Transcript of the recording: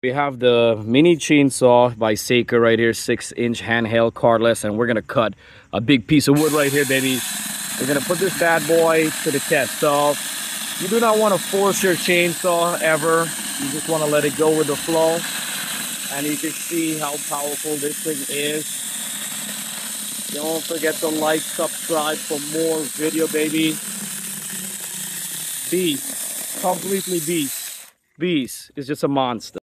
We have the mini chainsaw by Saker right here, six inch handheld cordless, and we're gonna cut a big piece of wood right here, baby. We're gonna put this bad boy to the test. So you do not want to force your chainsaw ever. You just want to let it go with the flow. And you can see how powerful this thing is. Don't forget to like, subscribe for more video, baby. Beast, completely beast. Beast is just a monster.